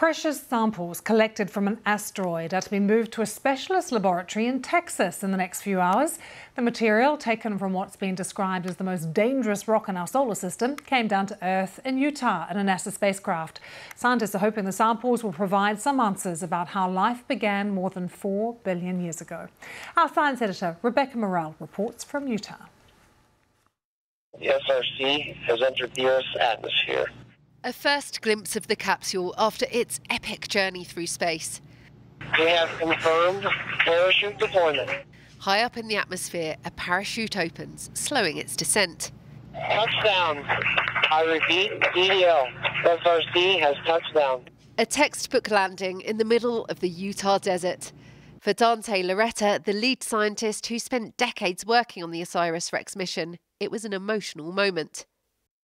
Precious samples collected from an asteroid are to be moved to a specialist laboratory in Texas in the next few hours. The material, taken from what's been described as the most dangerous rock in our solar system, came down to Earth in Utah in a NASA spacecraft. Scientists are hoping the samples will provide some answers about how life began more than 4 billion years ago. Our science editor, Rebecca Morelle, reports from Utah. The SRC has entered the Earth's atmosphere. A first glimpse of the capsule after its epic journey through space. We have confirmed parachute deployment. High up in the atmosphere, a parachute opens, slowing its descent. Touchdown. I repeat, DDL. SRC has touchdown. A textbook landing in the middle of the Utah desert. For Dante Lauretta, the lead scientist who spent decades working on the OSIRIS REx mission, it was an emotional moment.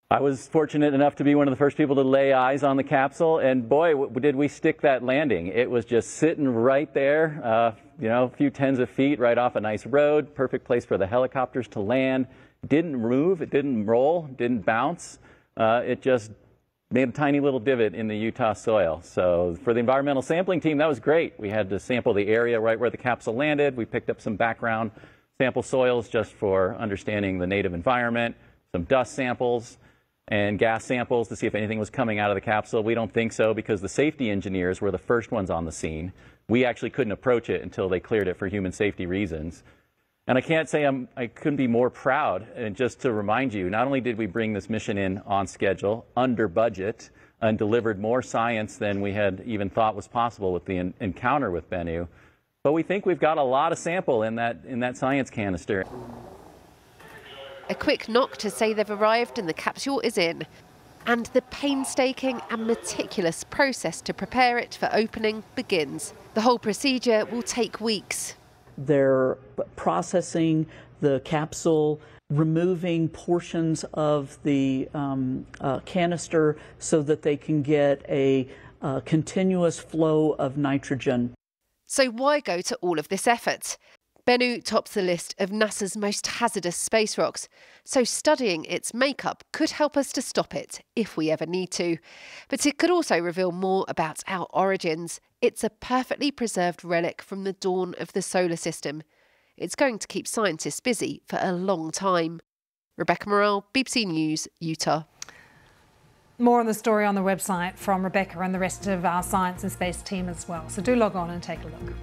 I was fortunate enough to be one of the first people to lay eyes on the capsule, and boy, did we stick that landing. It was just sitting right there, uh, you know, a few tens of feet right off a nice road, perfect place for the helicopters to land. Didn't move, it didn't roll, didn't bounce. Uh, it just made a tiny little divot in the Utah soil. So for the environmental sampling team, that was great. We had to sample the area right where the capsule landed. We picked up some background sample soils just for understanding the native environment, some dust samples and gas samples to see if anything was coming out of the capsule. We don't think so because the safety engineers were the first ones on the scene. We actually couldn't approach it until they cleared it for human safety reasons. And I can't say I'm, I couldn't be more proud. And just to remind you, not only did we bring this mission in on schedule, under budget, and delivered more science than we had even thought was possible with the encounter with Bennu, but we think we've got a lot of sample in that, in that science canister. A quick knock to say they've arrived and the capsule is in. And the painstaking and meticulous process to prepare it for opening begins. The whole procedure will take weeks. They're processing the capsule, removing portions of the um, uh, canister so that they can get a uh, continuous flow of nitrogen. So, why go to all of this effort? Bennu tops the list of NASA's most hazardous space rocks, so studying its makeup could help us to stop it if we ever need to. But it could also reveal more about our origins. It's a perfectly preserved relic from the dawn of the solar system. It's going to keep scientists busy for a long time. Rebecca Morelle, BBC News, Utah. More on the story on the website from Rebecca and the rest of our science and space team as well. So do log on and take a look.